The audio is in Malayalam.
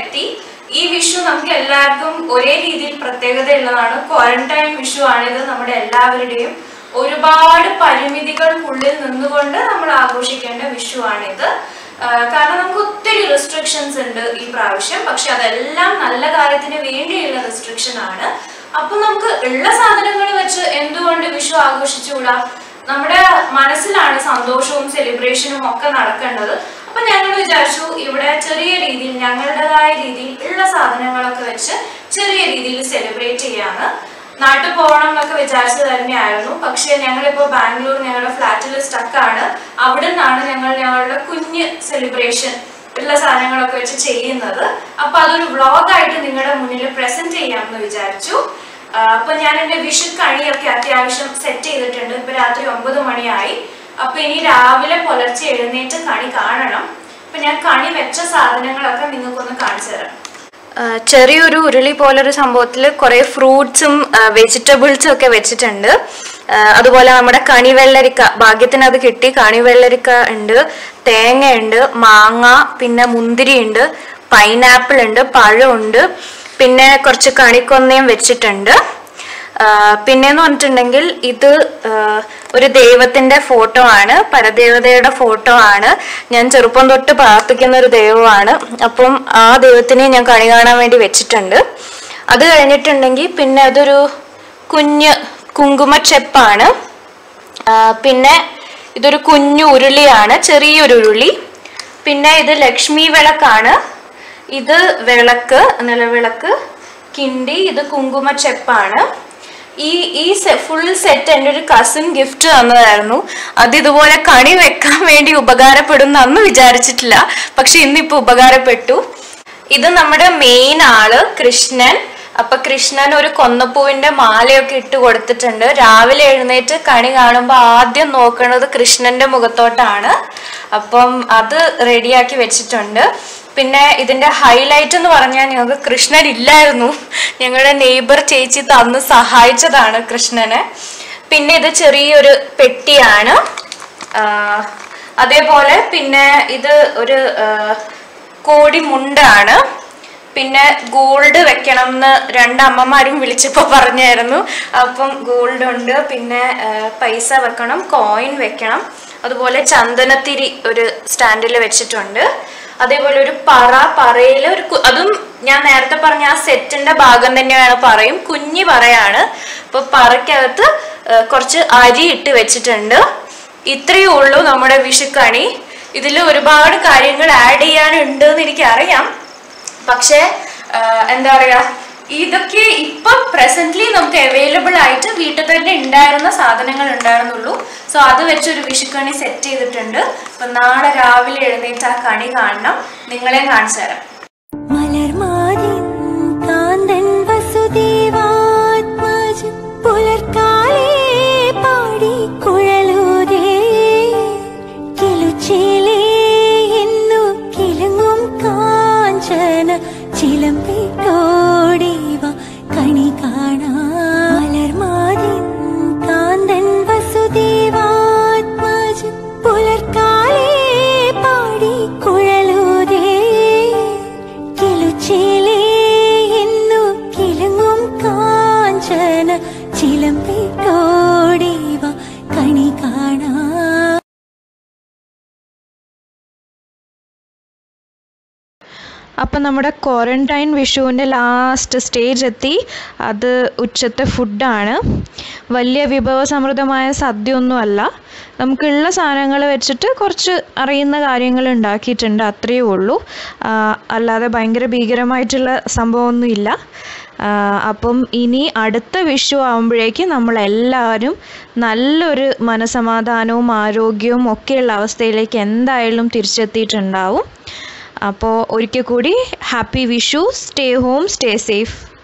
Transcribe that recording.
എത്തി ഈ വിഷു നമുക്ക് എല്ലാവർക്കും ഒരേ രീതിയിൽ പ്രത്യേകത ഉള്ളതാണ്. ക്വാറന്റൈൻ വിഷു ആണിത് നമ്മുടെ എല്ലാവരുടെയും ഒരുപാട് പരിമിതികൾക്കുള്ളിൽ നിന്നുകൊണ്ട് നമ്മൾ ആഘോഷിക്കേണ്ട വിഷു ആണിത്. കാരണം നമുക്ക് ഒത്തിരി റെസ്ട്രിക്ഷൻസ് ഉണ്ട് ഈ പ്രാവശ്യം. പക്ഷെ അതെല്ലാം നല്ല കാര്യത്തിന് വേണ്ടിയുള്ള റെസ്ട്രിക്ഷൻ ആണ്. അപ്പൊ നമുക്ക് ഉള്ള സാധനങ്ങൾ വെച്ച് എന്തുകൊണ്ട് വിഷു ആഘോഷിച്ചുകൂടാ? നമ്മുടെ മനസ്സിലാണ് സന്തോഷവും സെലിബ്രേഷനും ഒക്കെ നടക്കേണ്ടത്. അപ്പൊ ഞങ്ങൾ വിചാരിച്ചു ഇവിടെ ചെറിയ രീതിയിൽ ഞങ്ങളുടേതായ രീതിയിൽ ഉള്ള സാധനങ്ങളൊക്കെ വെച്ച് ചെറിയ രീതിയിൽ സെലിബ്രേറ്റ് ചെയ്യാന്ന് നാട്ടിൽ പോകണം എന്നൊക്കെ വിചാരിച്ചു തന്നെയായിരുന്നു. പക്ഷെ ഞങ്ങളിപ്പോ ബാംഗ്ലൂർ ഞങ്ങളുടെ ഫ്ലാറ്റിൽ സ്റ്റക്കാണ് അവിടെ നിന്നാണ് ഞങ്ങൾ ഞങ്ങളുടെ കുഞ്ഞ് സെലിബ്രേഷൻ ഉള്ള സാധനങ്ങളൊക്കെ വെച്ച് ചെയ്യുന്നത്. അപ്പൊ അതൊരു വ്ളോഗായിട്ട് നിങ്ങളുടെ മുന്നിൽ പ്രസന്റ് ചെയ്യാമെന്ന് വിചാരിച്ചു. അപ്പൊ ഞാൻ എന്റെ വിഷു കണിയൊക്കെ അത്യാവശ്യം സെറ്റ് ചെയ്തിട്ടുണ്ട്. ഇപ്പൊ രാത്രി ഒമ്പത് മണിയായി. അപ്പൊ ഇനി രാവിലെ പുലർച്ചെ എഴുന്നേറ്റ് കണി കാണണം. അപ്പൊ ഞാൻ കണി വെച്ച സാധനങ്ങളൊക്കെ നിങ്ങൾക്കൊന്ന് കാണിച്ചു തരാം. ചെറിയൊരു ഉരുളി പോലൊരു സംഭവത്തിൽ കുറേ ഫ്രൂട്ട്സും വെജിറ്റബിൾസും ഒക്കെ വെച്ചിട്ടുണ്ട്. അതുപോലെ നമ്മുടെ കണി കണിവെള്ളരിക്ക ഭാഗ്യത്തിന് അത് കിട്ടി. കണി കണിവെള്ളരിക്ക ഉണ്ട് തേങ്ങ ഉണ്ട് മാങ്ങ പിന്നെ മുന്തിരി ഉണ്ട് പൈനാപ്പിൾ ഉണ്ട് പഴമുണ്ട് പിന്നെ കുറച്ച് കണിക്കൊന്നയും വെച്ചിട്ടുണ്ട്. പിന്നെന്ന് പറഞ്ഞിട്ടുണ്ടെങ്കിൽ ഇത് ഒരു ദൈവത്തിന്റെ ഫോട്ടോ ആണ്. പരദേവതയുടെ ഫോട്ടോ ആണ്. ഞാൻ ചെറുപ്പം തൊട്ട് പ്രാർത്ഥിക്കുന്ന ഒരു ദൈവമാണ്. അപ്പം ആ ദൈവത്തിനെ ഞാൻ കണി കാണാൻ വേണ്ടി വെച്ചിട്ടുണ്ട്. അത് കഴിഞ്ഞിട്ടുണ്ടെങ്കിൽ പിന്നെ അതൊരു കുഞ്ഞ് കുങ്കുമ ചെപ്പാണ് പിന്നെ ഇതൊരു കുഞ്ഞു ഉരുളിയാണ് ചെറിയൊരു ഉരുളി. പിന്നെ ഇത് ലക്ഷ്മി വിളക്കാണ്. ഇത് വിളക്ക് നിലവിളക്ക് കിണ്ടി ഇത് കുങ്കുമച്ചെപ്പാണ്. ഈ ഈ ഫുൾ സെറ്റ് എന്റെ ഒരു കസിൻ ഗിഫ്റ്റ് തന്നതായിരുന്നു. അത് ഇതുപോലെ കണി വെക്കാൻ വേണ്ടി ഉപകാരപ്പെടുന്ന അന്ന് വിചാരിച്ചിട്ടില്ല. പക്ഷെ ഇന്നിപ്പോ ഉപകാരപ്പെട്ടു. ഇത് നമ്മുടെ മെയിൻ ആൾ കൃഷ്ണൻ. അപ്പൊ കൃഷ്ണൻ ഒരു കൊന്നപ്പൂവിന്റെ മാലയൊക്കെ ഇട്ട് കൊടുത്തിട്ടുണ്ട്. രാവിലെ എഴുന്നേറ്റ് കണി കാണുമ്പോൾ ആദ്യം നോക്കുന്നത് കൃഷ്ണന്റെ മുഖത്തോട്ടാണ്. അപ്പം അത് റെഡിയാക്കി വെച്ചിട്ടുണ്ട്. പിന്നെ ഇതിന്റെ ഹൈലൈറ്റ് എന്ന് പറഞ്ഞാൽ ഞങ്ങൾക്ക് കൃഷ്ണൻ ഇല്ലായിരുന്നു. ഞങ്ങളുടെ നെയ്ബർ ചേച്ചി തന്ന് സഹായിച്ചതാണ് കൃഷ്ണനെ. പിന്നെ ഇത് ചെറിയൊരു പെട്ടിയാണ്. അതേപോലെ പിന്നെ ഇത് ഒരു കോടി മുണ്ടാണ്. പിന്നെ ഗോൾഡ് വെക്കണം എന്ന് രണ്ടമ്മമാരും വിളിച്ചപ്പോൾ പറഞ്ഞായിരുന്നു. അപ്പം ഗോൾഡ് ഉണ്ട് പിന്നെ പൈസ വെക്കണം കോയിൻ വെക്കണം. അതുപോലെ ചന്ദനത്തിരി ഒരു സ്റ്റാൻഡിൽ വെച്ചിട്ടുണ്ട്. അതേപോലെ ഒരു പറ പറയിൽ ഒരു അതും ഞാൻ നേരത്തെ പറഞ്ഞ ആ സെറ്റിന്റെ ഭാഗം തന്നെയാണ് പറയും. കുഞ്ഞി പറയാണ്. അപ്പൊ പറയ്ക്കകത്ത് കുറച്ച് അരി ഇട്ട് വെച്ചിട്ടുണ്ട്. ഇത്രയേ ഉള്ളൂ നമ്മുടെ വിഷുക്കണി. ഇതിൽ ഒരുപാട് കാര്യങ്ങൾ ആഡ് ചെയ്യാനുണ്ട് എന്ന് എനിക്കറിയാം. പക്ഷേ എന്താ പറയാ ഇതൊക്കെ ഇപ്പൊ പ്രസന്റ്ലി നമുക്ക് അവൈലബിൾ ആയിട്ട് വീട്ടിൽ തന്നെ ഉണ്ടായിരുന്ന സാധനങ്ങൾ ഉണ്ടായിരുന്നുള്ളൂ. സോ അത് വെച്ചൊരു വിഷുക്കണി സെറ്റ് ചെയ്തിട്ടുണ്ട്. അപ്പൊ നാളെ രാവിലെ എഴുന്നേറ്റ് ആ കണി കാണണം. നിങ്ങളെ കാണിച്ചു തരാം. അപ്പം നമ്മുടെ ക്വാറന്റൈൻ വിഷുവിന്റെ ലാസ്റ്റ് സ്റ്റേജ് എത്തി. അത് ഉച്ചത്തെ ഫുഡാണ് വലിയ വിഭവസമൃദ്ധമായ സദ്യ ഒന്നുമല്ല നമുക്കുള്ള സാധനങ്ങൾ വെച്ചിട്ട് കുറച്ച് അറിയുന്ന കാര്യങ്ങൾ ഉണ്ടാക്കിയിട്ടുണ്ട് അത്രയേ ഉള്ളൂ. അല്ലാതെ ഭയങ്കര ഭീകരമായിട്ടുള്ള സംഭവമൊന്നുമില്ല. അപ്പം ഇനി അടുത്ത വിഷു ആകുമ്പോഴേക്കും നമ്മളെല്ലാവരും നല്ലൊരു മനസമാധാനവും ആരോഗ്യവും ഒക്കെയുള്ള അവസ്ഥയിലേക്ക് എന്തായാലും തിരിച്ചെത്തിയിട്ടുണ്ടാവും. അപ്പോൾ ഒരിക്കൽ കൂടി happy Vishu stay home stay safe.